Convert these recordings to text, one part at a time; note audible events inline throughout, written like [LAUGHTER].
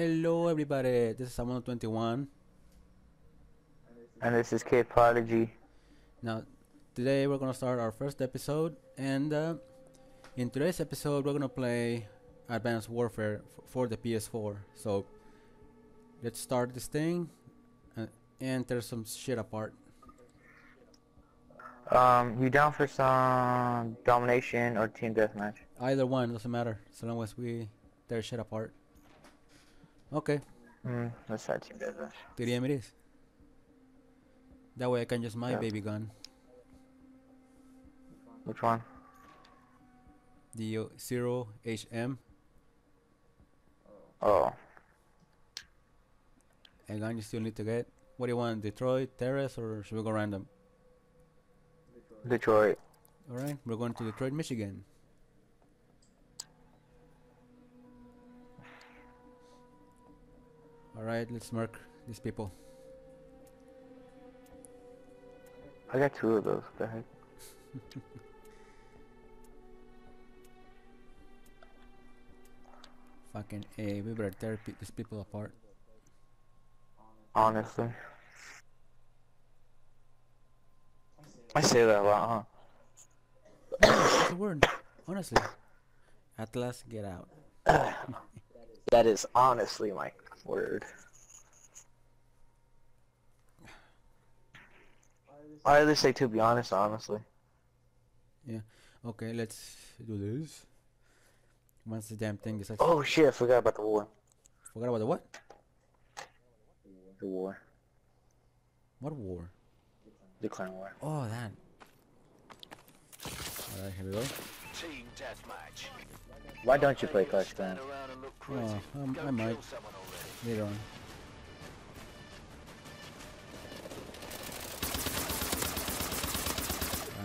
Hello everybody, this is Samuel 21. And this is Kid Prodigy. Now, today we're gonna start our first episode, and uh, in today's episode we're gonna play Advanced Warfare for the PS4. So, let's start this thing and, and tear some shit apart. Um, you down for some domination or team deathmatch? Either one doesn't matter, so long as we tear shit apart. Okay, Hmm, let's try deathmatch. 3M it is. That way I can use my Yeah. baby gun, Which one? the uh, Zero HM. Oh, A gun you still need to get. What do you want, Detroit, Terrace, or should we go random? Detroit. Alright, we're going to Detroit, Michigan. Alright, let's mark these people. I got two of those. The heck? [LAUGHS] Fucking A, we better tear these people apart. Honestly. I say that a lot, That's the word, honestly. Atlas, get out. [LAUGHS] that is honestly my word. I either say to be honest, honestly. Yeah. Okay, let's do this. Once the damn thing decides. Oh shit, I forgot about the war. Forgot about the what? The war. What war? The clan war. Oh, that. Alright, here we go. Team deathmatch. Why don't you play Clash Clans? Stand around and look Oh, pretty. um, I might someone later on.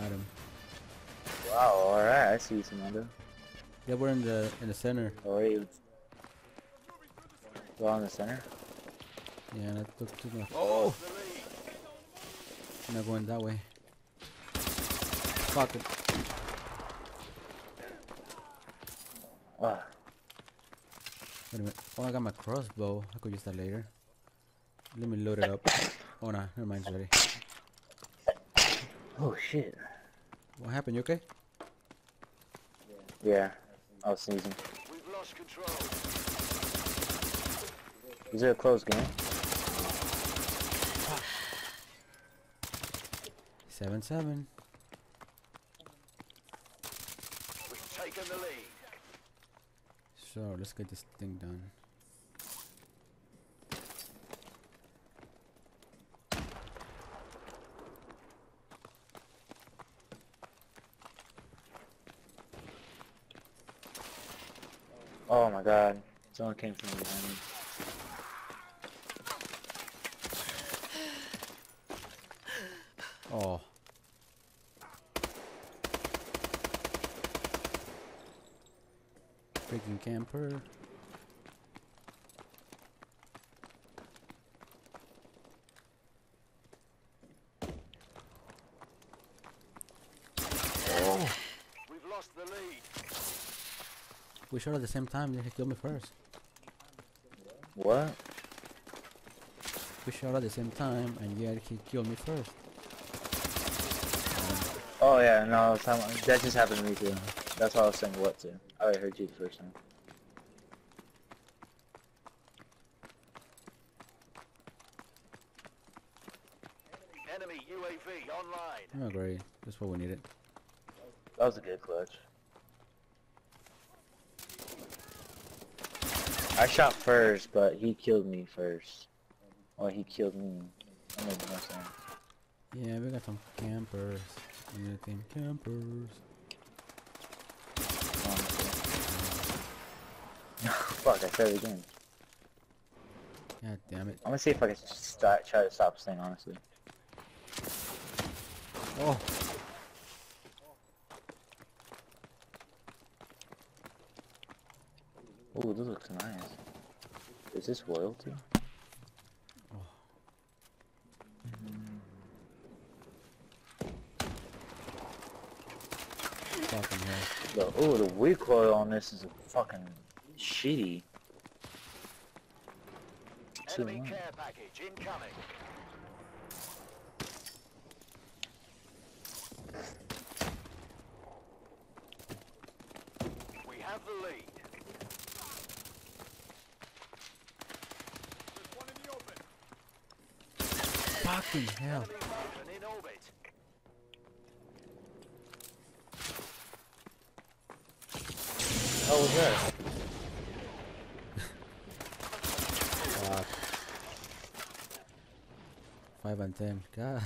Got him. Wow, alright, I see you, Samantha. Yeah, we're in the in the center. How are you? Go on the center? Yeah, that took too much. Oh! I'm not going that way. Fuck it. Ah, Wait a minute. Oh, I got my crossbow. I could use that later. Let me load it up. Oh, no. Never mind. It's ready. oh shit. What happened? You okay? Yeah, I was sneezing. We've lost control. Is it a close game? Seven seven. We've taken the lead. So let's get this thing done. Oh my god. Someone came from behind me. Oh. Freaking camper. Oh. We've lost the lead. We shot at the same time. Then he killed me first. What? We shot at the same time, and yet he killed me first. Oh yeah, no, that just happened to me too. That's why I was saying what to. Oh, I heard you the first time. Enemy UAV online. Oh, great. That's what we needed. That was a good clutch. I shot first, but he killed me first. Or he killed me. That made no sense. Yeah, we got some campers. Anything campers. honestly. [LAUGHS] Fuck, I it again. God damn it. I'm gonna see if I can start, try to stop this thing, honestly. Oh. Ooh, this looks nice. Is this royalty? Fucking hell. The, ooh, the recoil on this is a fucking shitty. Enemy one. care package incoming. We have the lead. Fucking hell. Enemy Vulcan in orbit. Oh, was that? 5 God.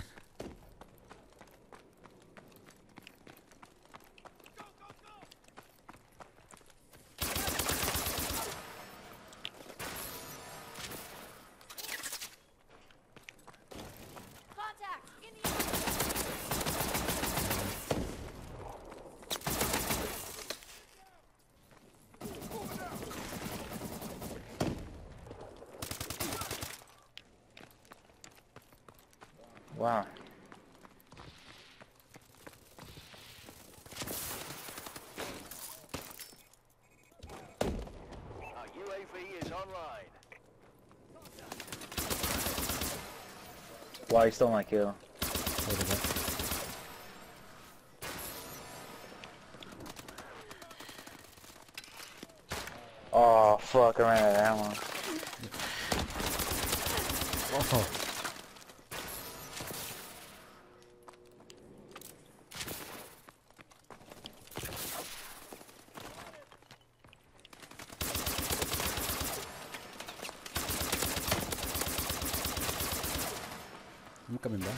Wow. Our UAV is online. Wow, you stole my kill. Oh, fuck, I ran out of ammo. Oh. I'm coming back.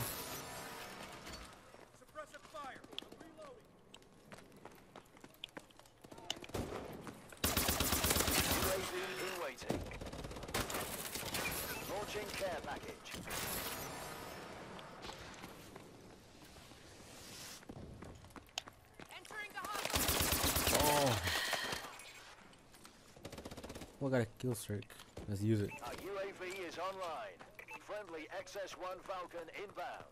UAV in waiting. Launching care package. Entering the hostile. Oh. Well, I got a kill streak. Let's use it. Our UAV is online. Friendly XS-1 Falcon inbound.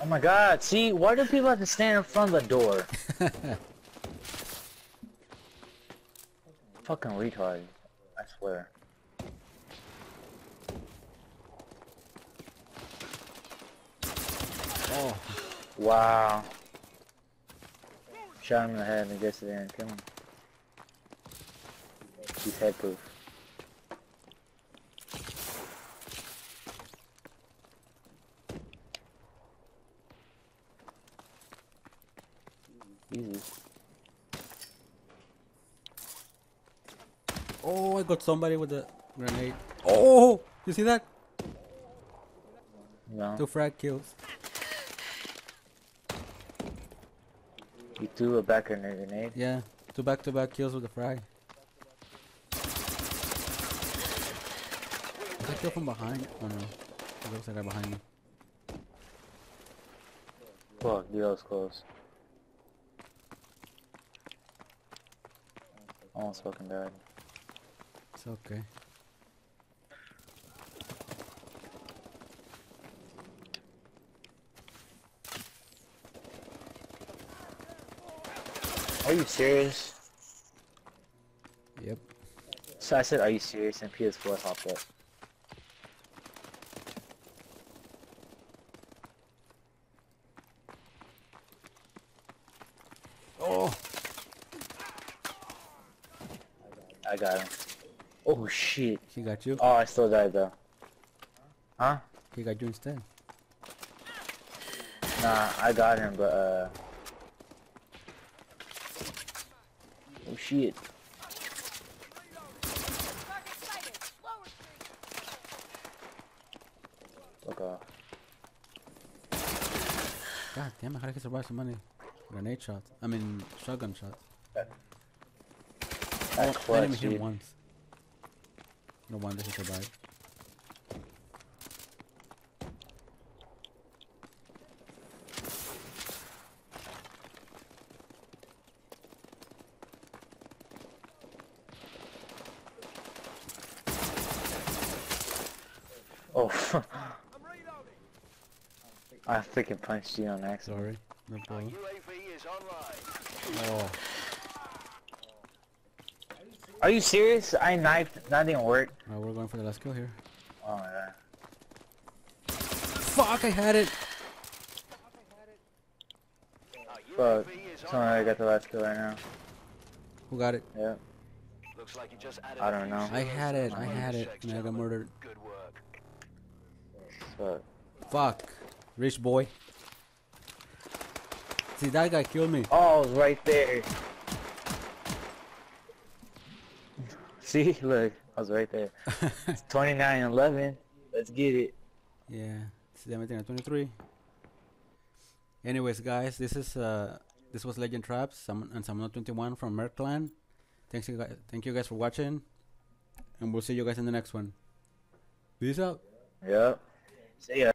Oh my god, see, why do people have to stand in front of the door? [LAUGHS] Fucking retard. I swear. Oh. Wow. Shot him in the head and he gets there and kill him. He's head proof. Easy. Oh, I got somebody with a grenade. Oh, you see that? No. Two frag kills. You threw a back grenade. grenade. Yeah, two back-to-back kills with the frag. I kill from behind. Oh no, it looks like they're behind me. Fuck, dude, that was close. Almost fucking died. It's okay. You serious? Yep. So I said, are you serious? And PS4 hopped up. Oh, I got him. Oh shit. he got you. Oh, I still died though. Huh? He got you instead. Nah, I got him, but uh. Shit. Target sighted. Fuck off. God damn it! How did I survive so many grenade shots? I mean, shotgun shots. I I didn't clutch, even hit him once. No wonder he survived. Oh, I freaking punched you on accident. Sorry. No Our problem. UAV is online. Oh. Are you serious? I knifed. That didn't work. Alright, we're going for the last kill here. Oh my god. Fuck, I had it! Uh, Fuck. UAV Someone already got the last kill right now. Who got it? Yeah. Looks like you just added I a don't know. I had it, I had it, checks, and I got murdered. Good work. Fuck. Fuck. Rich boy. See, that guy killed me. Oh, I was right there. See, look, I was right there. [LAUGHS] It's 29-11. Let's get it. Yeah, 17 and 23. Anyways, guys, this is uh, this was Legend Traps some, and some 21 from M3RK Clan. Thanks you guys, thank you guys for watching, and we'll see you guys in the next one. Peace out. Yep. See ya.